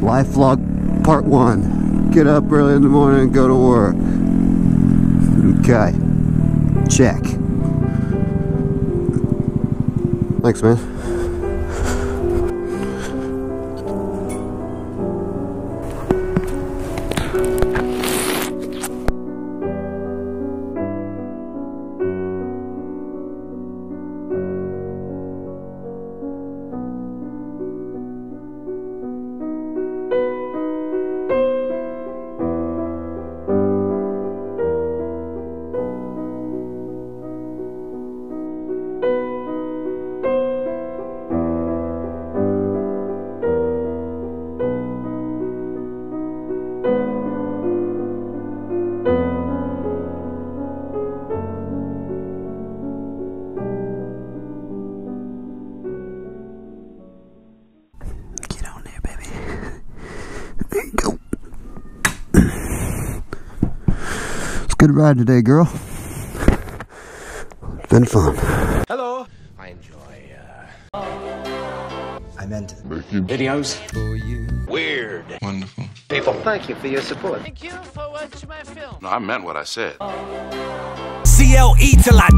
Life vlog part one. Get up early in the morning and go to work. Okay. Check. Thanks, man. Good ride today, girl. Been fun. Hello. I enjoy, uh... I meant... Videos. Weird. Wonderful. People, thank you for your support. Thank you for watching my film. No, I meant what I said. CLE till I